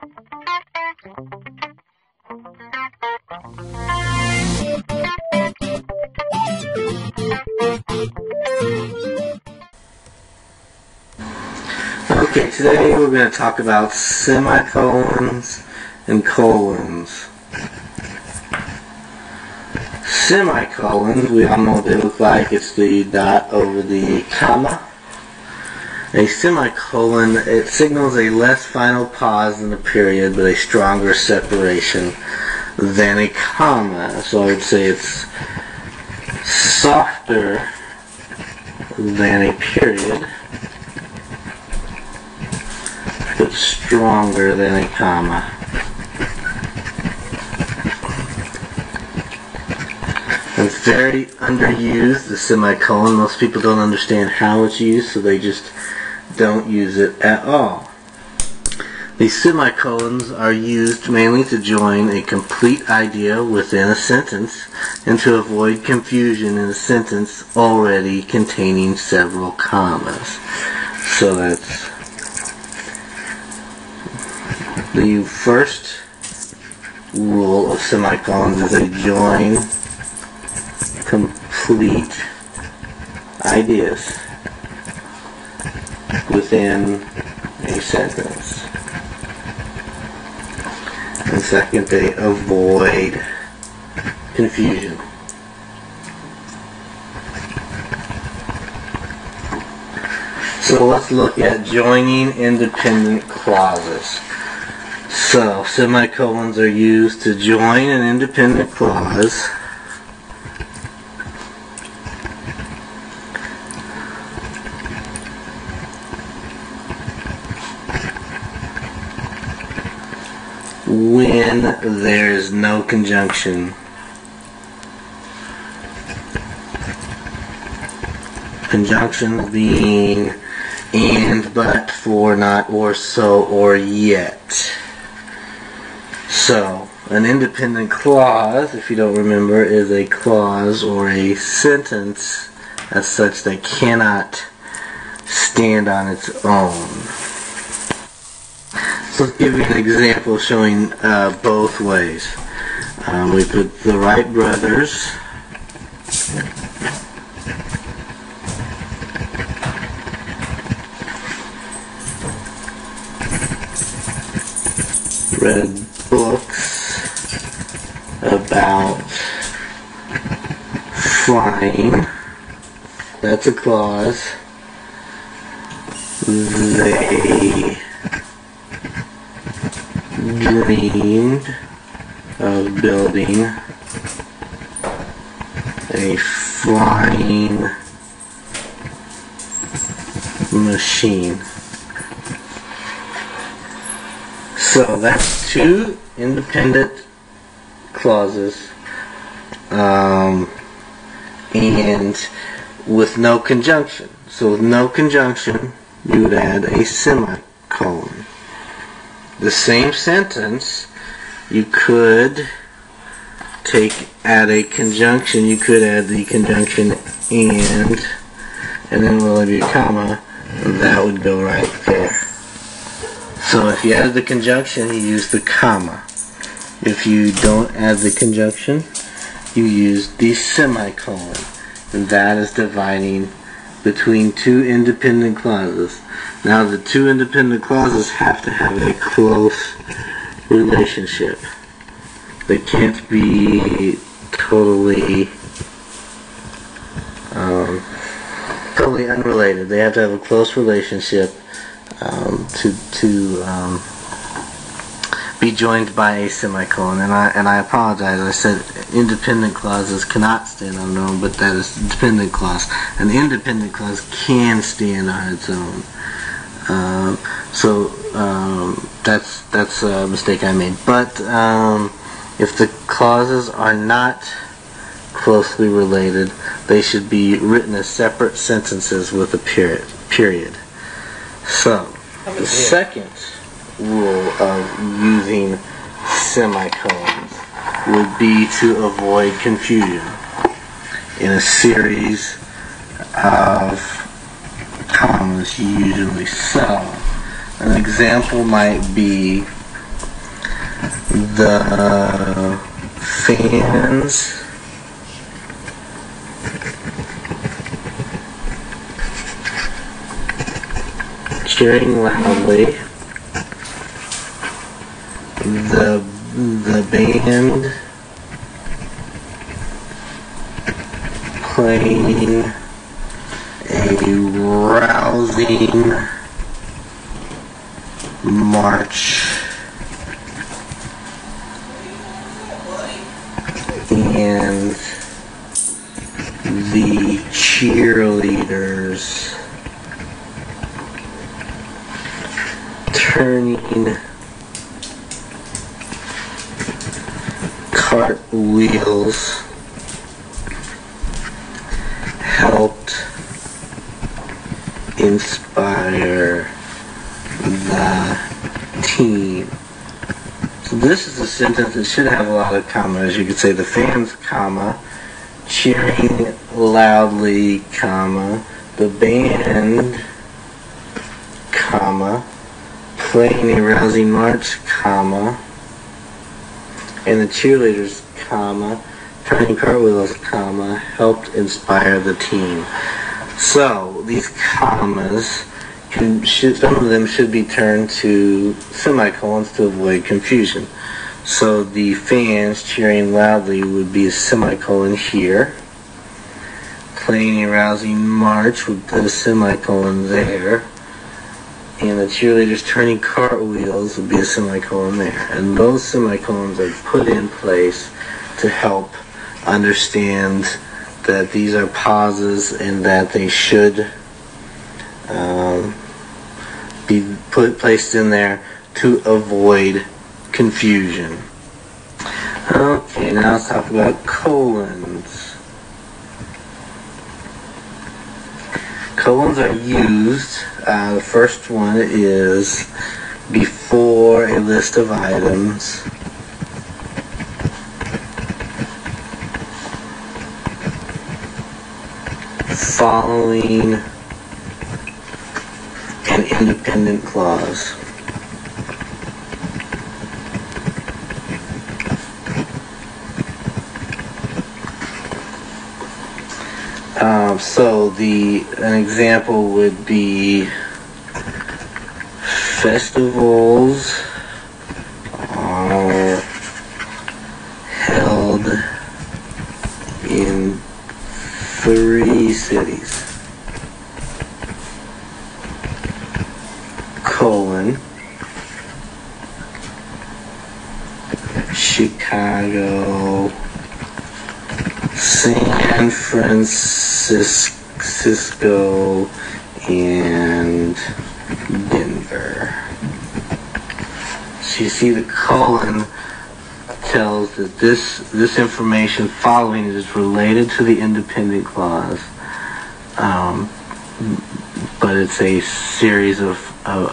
Okay, today we're going to talk about semicolons and colons. Semicolons, we all know what they look like. It's the dot over the comma. A semicolon, it signals a less final pause than a period, but a stronger separation than a comma. So I would say it's softer than a period, but stronger than a comma. It's very underused, the semicolon. Most people don't understand how it's used, so they just don't use it at all. These semicolons are used mainly to join a complete idea within a sentence and to avoid confusion in a sentence already containing several commas. So that's the first rule of semicolons is they join complete ideas within a sentence. And second, they avoid confusion. So let's look at joining independent clauses. So semicolons are used to join an independent clause when there is no conjunction. Conjunctions being and, but, for, not, or, so, or yet. So, an independent clause, if you don't remember, is a clause or a sentence as such that cannot stand on its own. Let's give you an example showing uh, both ways. Um, we put the Wright brothers. Read books about flying. That's a clause. They dreamed of building a flying machine. So that's two independent clauses um, and with no conjunction. So with no conjunction, you would add a semicolon the same sentence, you could take add a conjunction, you could add the conjunction and, and then we'll be a comma, and that would go right there. So if you add the conjunction, you use the comma. If you don't add the conjunction, you use the semicolon. And that is dividing between two independent clauses. Now the two independent clauses have to have a close relationship. They can't be totally um, totally unrelated. They have to have a close relationship um, to to um, be joined by a semicolon. And I and I apologize. I said independent clauses cannot stand on their own, but that is dependent clause. An independent clause can stand on its own. Um, so um, that's that's a mistake I made. But um, if the clauses are not closely related, they should be written as separate sentences with a period. Period. So the second rule of using semicolons would be to avoid confusion. In a series of commas you usually sell. An example might be the fans. Cheering loudly the the band playing a rousing march and the cheerleaders turning cartwheels helped inspire the team. So this is a sentence that should have a lot of commas. You could say the fans, comma, cheering loudly, comma, the band, comma, playing a rousing march, comma, and the cheerleaders, comma, turning cartwheels, comma, helped inspire the team. So these commas can should, some of them should be turned to semicolons to avoid confusion. So the fans cheering loudly would be a semicolon here. Playing a rousing march would put a semicolon there. And the cheerleaders turning cartwheels would be a semicolon there. And those semicolons are put in place to help understand that these are pauses and that they should um, be put placed in there to avoid confusion. Okay, now let's talk about colons. Colons are used. Uh, the first one is before a list of items. Following an independent clause. Um, so the an example would be festivals are held in three cities. Colon, Chicago, San Francisco, and Denver. So you see the colon tells that this this information following is related to the independent clause, um, but it's a series of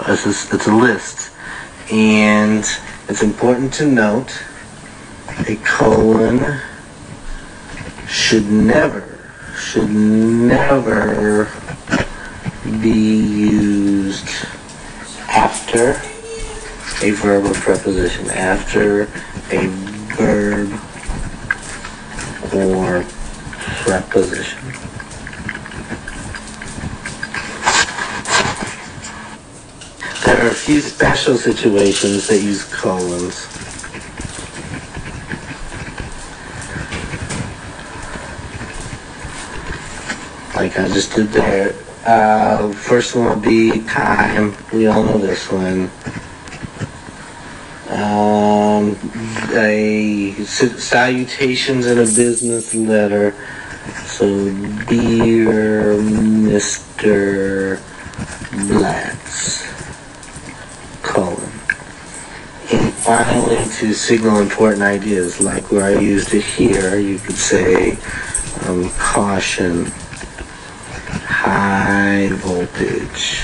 it's, a, it's a list, and it's important to note a colon should never should never be used after a verb or preposition after a verb or preposition. There are a few special situations that use colons. Like I just did there. Uh, first one would be time. We all know this one. Um, a salutations in a business letter. So, dear Mr. Blatz, colon. And finally, to signal important ideas, like where I used it here, you could say um, caution, high voltage.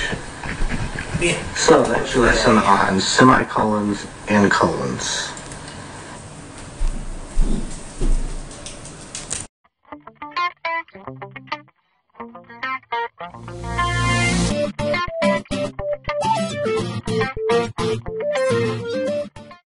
Yeah. So that's your lesson on semicolons and colons.